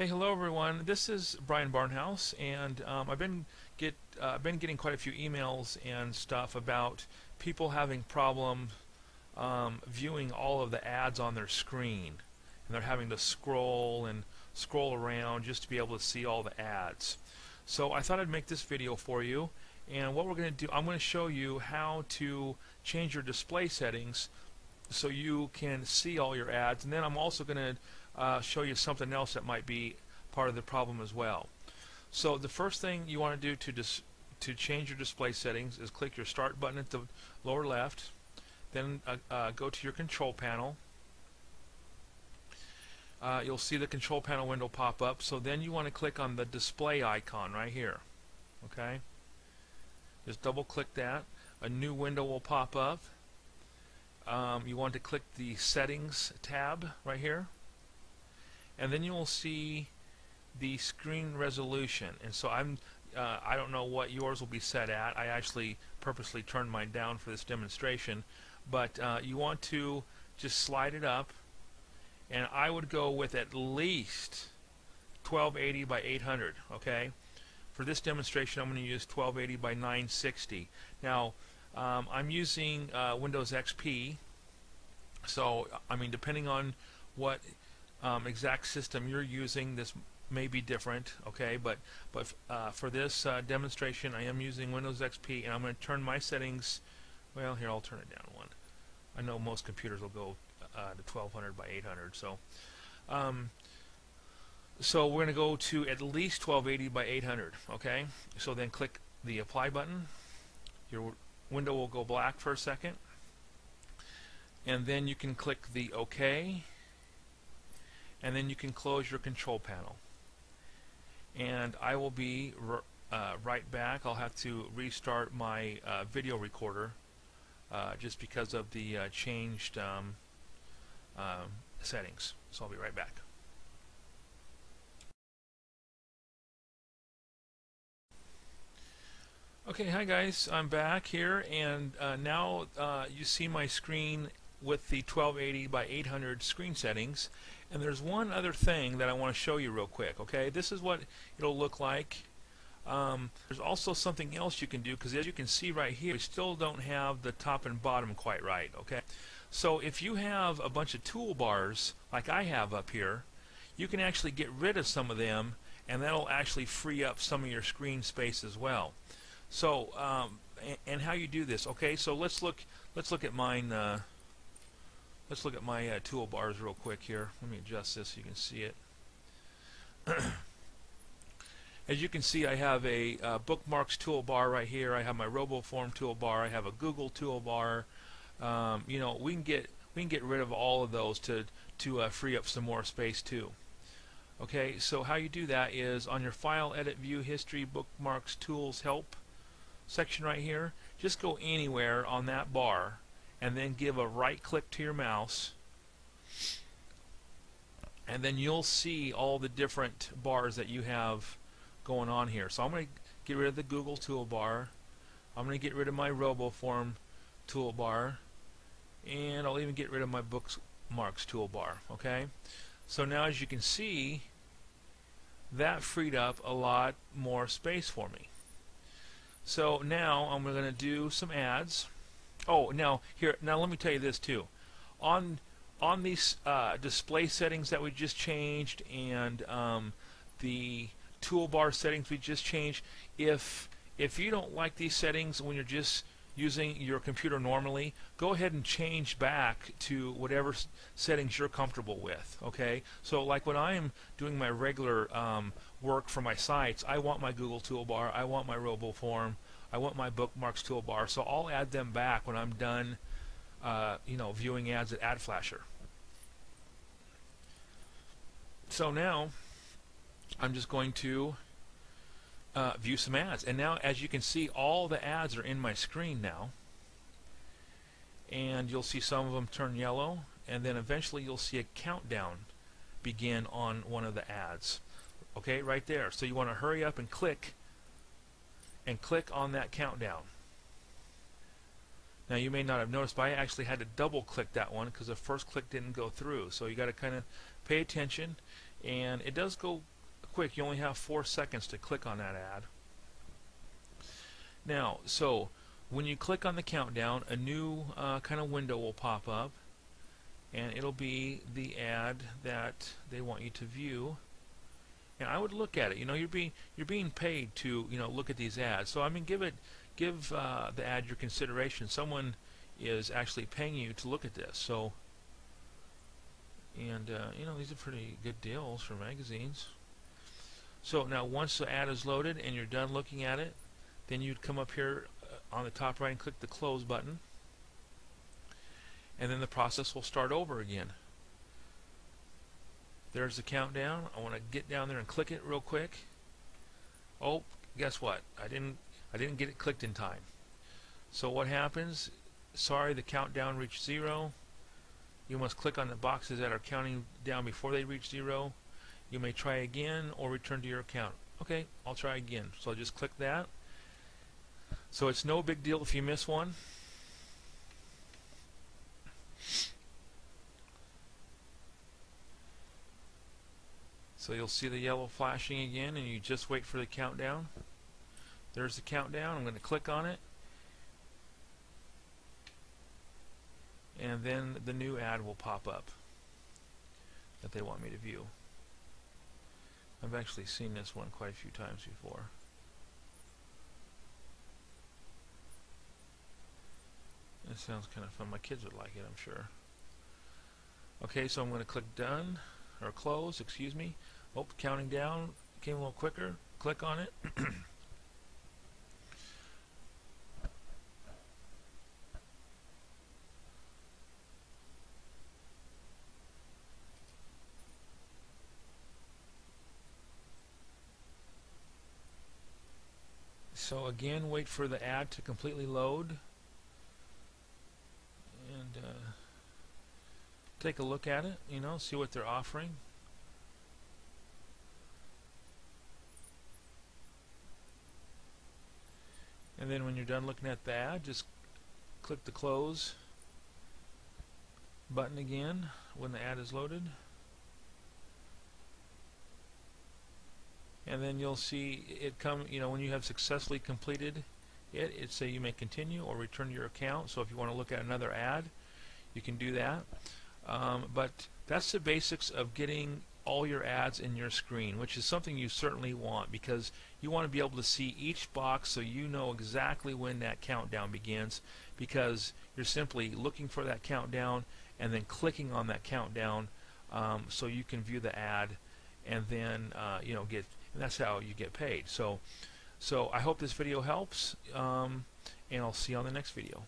Hey, hello everyone. This is Brian Barnhouse, and um, I've been get uh, been getting quite a few emails and stuff about people having problems um, viewing all of the ads on their screen, and they're having to scroll and scroll around just to be able to see all the ads. So I thought I'd make this video for you, and what we're going to do, I'm going to show you how to change your display settings so you can see all your ads, and then I'm also going to uh, show you something else that might be part of the problem as well. So the first thing you want to do to to change your display settings is click your start button at the lower left then uh, uh, go to your control panel. Uh, you'll see the control panel window pop up so then you want to click on the display icon right here okay? Just double click that. A new window will pop up. Um, you want to click the settings tab right here and then you will see the screen resolution. And so I'm uh, I don't know what yours will be set at. I actually purposely turned mine down for this demonstration. But uh, you want to just slide it up. And I would go with at least 1280 by 800 okay? For this demonstration I'm going to use 1280 by 960 now um, I'm using uh, Windows XP so I mean depending on what um, exact system you're using this may be different okay? But but uh, for this uh, demonstration I am using Windows XP and I'm going to turn my settings well here I'll turn it down one. I know most computers will go uh, to 1200 by 800 so um, so we're going to go to at least 1280 by 800 okay? So then click the apply button. Your window will go black for a second. And then you can click the OK and then you can close your control panel. And I will be uh, right back. I'll have to restart my uh, video recorder uh, just because of the uh, changed um, um, settings. So I'll be right back. Okay, hi guys, I'm back here and uh, now uh, you see my screen with the 1280 by 800 screen settings and there's one other thing that I want to show you real quick okay? This is what it'll look like. Um, there's also something else you can do because as you can see right here we still don't have the top and bottom quite right okay? So if you have a bunch of toolbars like I have up here you can actually get rid of some of them and that'll actually free up some of your screen space as well. So um, and, and, how you do this okay? So let's look let's look at mine uh, Let's look at my uh, toolbars real quick here. Let me adjust this so you can see it. As you can see, I have a uh, bookmarks toolbar right here. I have my RoboForm toolbar. I have a Google toolbar. Um, you know, we can get we can get rid of all of those to to uh, free up some more space too. Okay, so how you do that is on your File, Edit, View, History, Bookmarks, Tools, Help section right here. Just go anywhere on that bar and then give a right click to your mouse and then you'll see all the different bars that you have going on here. So I'm going to get rid of the Google toolbar. I'm going to get rid of my RoboForm toolbar and I'll even get rid of my bookmarks toolbar. Okay, so now as you can see that freed up a lot more space for me. So now I'm going to do some ads. Oh, now here, now let me tell you this too. On on these uh, display settings that we just changed and um, the toolbar settings we just changed, if if you don't like these settings when you're just using your computer normally, go ahead and change back to whatever settings you're comfortable with. Okay, so like when I am doing my regular um, work for my sites, I want my Google toolbar, I want my RoboForm, I want my bookmarks toolbar, so I'll add them back when I'm done, uh, you know, viewing ads at AdFlasher. So now, I'm just going to uh, view some ads, and now, as you can see, all the ads are in my screen now, and you'll see some of them turn yellow, and then eventually you'll see a countdown begin on one of the ads. Okay, right there. So you want to hurry up and click and click on that countdown. Now you may not have noticed, but I actually had to double click that one because the first click didn't go through. So you got to kind of pay attention and it does go quick you only have four seconds to click on that ad now so when you click on the countdown a new uh, kind of window will pop up and it'll be the ad that they want you to view and I would look at it. You know you're being you're being paid to you know look at these ads. So I mean give it give uh, the ad your consideration. Someone is actually paying you to look at this. So and uh, you know these are pretty good deals for magazines. So now once the ad is loaded and you're done looking at it then you'd come up here uh, on the top right and click the close button. And then the process will start over again there's the countdown I want to get down there and click it real quick oh guess what I didn't I didn't get it clicked in time so what happens sorry the countdown reached zero you must click on the boxes that are counting down before they reach zero. You may try again or return to your account. Okay, I'll try again. So I'll just click that. So it's no big deal if you miss one. So you'll see the yellow flashing again and you just wait for the countdown. There's the countdown. I'm going to click on it. and then the new ad will pop up that they want me to view. I've actually seen this one quite a few times before. It sounds kind of fun. My kids would like it, I'm sure. Okay, so I'm going to click done or close, excuse me. Oh, counting down came a little quicker. Click on it. So again, wait for the ad to completely load and uh, take a look at it, you know, see what they're offering. And then when you're done looking at the ad, just click the close button again when the ad is loaded. and then you'll see it come you know when you have successfully completed it it say you may continue or return your account so if you want to look at another ad you can do that um, but that's the basics of getting all your ads in your screen which is something you certainly want because you want to be able to see each box so you know exactly when that countdown begins because you're simply looking for that countdown and then clicking on that countdown um, so you can view the ad and then uh, you know get and that's how you get paid. So, so I hope this video helps, um, and I'll see you on the next video.